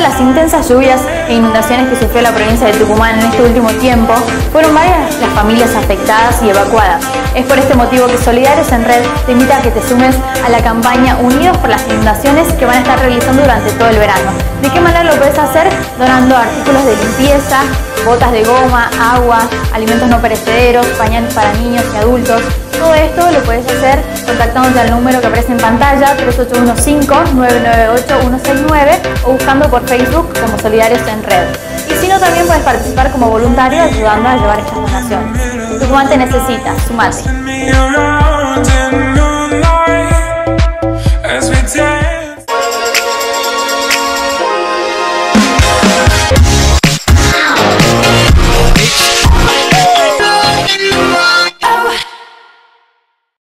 las intensas lluvias e inundaciones que sufrió la provincia de Tucumán en este último tiempo, fueron varias las familias afectadas y evacuadas. Es por este motivo que Solidarios en Red te invita a que te sumes a la campaña Unidos por las Inundaciones que van a estar realizando durante todo el verano. ¿De qué manera lo puedes hacer? Donando artículos de limpieza, botas de goma, agua, alimentos no perecederos, pañales para niños y adultos. Todo esto lo puedes hacer contactándote al número que aparece en pantalla 3815-998-169 o buscando por Facebook como Solidarios en Red. Y si no, también puedes participar como voluntario ayudando a llevar estas donaciones. Tu te necesita, sumate.